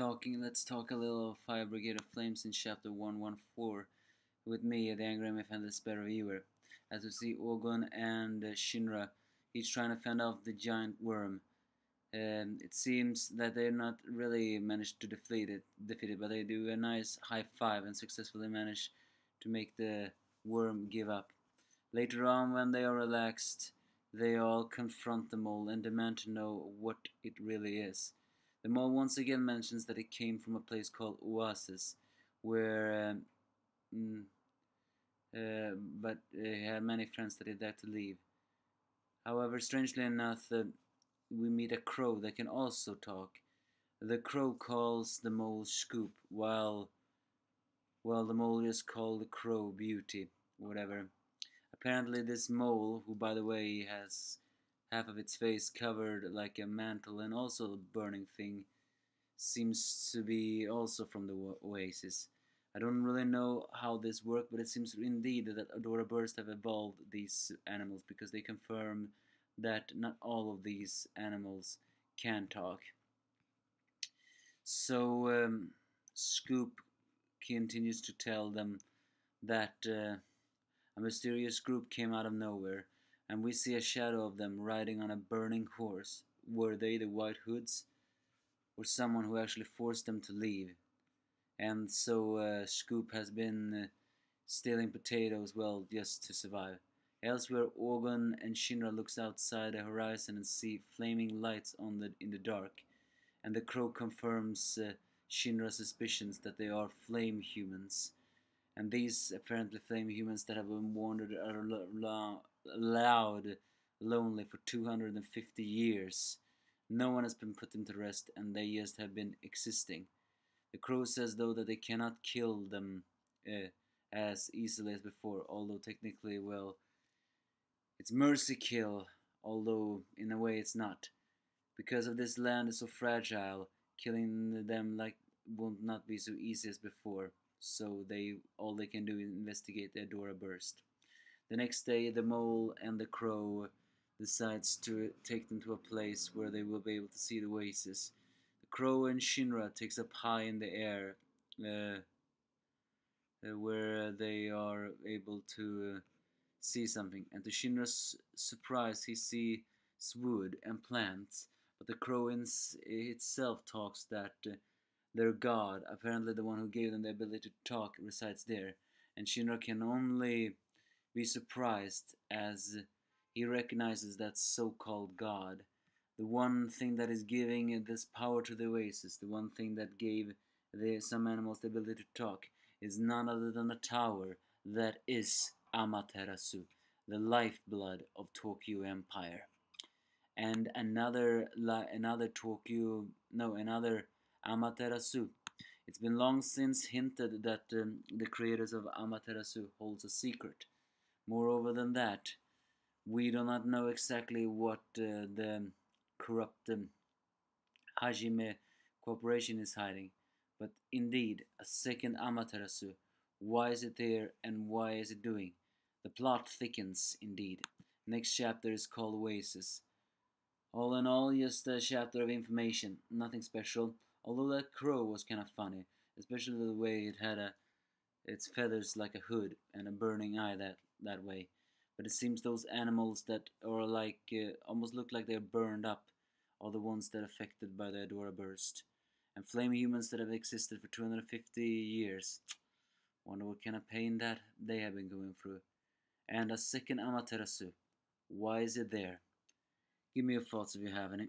talking, let's talk a little of Fire Brigade of Flames in chapter 114 with me, the Angry MF and the Despair Reviewer. As we see Ogun and uh, Shinra each trying to fend off the giant worm. Um, it seems that they're not really managed to defeat it, defeat it, but they do a nice high five and successfully manage to make the worm give up. Later on, when they are relaxed, they all confront the mole and demand to know what it really is. The mole once again mentions that it came from a place called Oasis, where, um, mm, uh, but he had many friends that he had to leave. However, strangely enough, uh, we meet a crow that can also talk. The crow calls the mole Scoop, while, while the mole just calls the crow Beauty, whatever. Apparently, this mole, who by the way has half of its face covered like a mantle and also a burning thing seems to be also from the oasis. I don't really know how this works, but it seems indeed that Adora Burst have evolved these animals because they confirm that not all of these animals can talk. So um, Scoop continues to tell them that uh, a mysterious group came out of nowhere and we see a shadow of them riding on a burning horse. Were they the White Hoods? Or someone who actually forced them to leave? And so uh, Scoop has been uh, stealing potatoes, well, just to survive. Elsewhere, Ogun and Shinra looks outside the horizon and see flaming lights on the in the dark, and the crow confirms uh, Shinra's suspicions that they are flame humans. And these apparently flame humans that have been wandered are loud, lonely for 250 years. No one has been put into rest, and they just have been existing. The crow says, though, that they cannot kill them uh, as easily as before, although technically, well, it's mercy kill, although in a way it's not. Because of this land is so fragile, killing them like won't not be so easy as before. So they all they can do is investigate the Adora burst. The next day, the mole and the crow decides to take them to a place where they will be able to see the oasis. The crow and Shinra takes up high in the air, uh, uh, where they are able to uh, see something. And to Shinra's surprise, he sees wood and plants, but the crow in itself talks that uh, their god, apparently the one who gave them the ability to talk, resides there. And Shinra can only be surprised as he recognizes that so-called God, the one thing that is giving this power to the oasis, the one thing that gave the, some animals the ability to talk, is none other than a tower that is Amaterasu, the lifeblood of Tokyo Empire. And another, another Tokyo, no, another Amaterasu. It's been long since hinted that um, the creators of Amaterasu holds a secret. Moreover than that, we do not know exactly what uh, the corrupt um, Haijima Corporation is hiding, but indeed, a second Amaterasu. Why is it there and why is it doing? The plot thickens indeed. Next chapter is called Oasis. All in all, just a chapter of information, nothing special. Although that crow was kind of funny, especially the way it had a its feathers like a hood and a burning eye that that way. But it seems those animals that are like uh, almost look like they're burned up are the ones that are affected by the Adora burst. And flame humans that have existed for 250 years. Wonder what kind of pain that they have been going through. And a second Amaterasu. Why is it there? Give me your thoughts if you have any.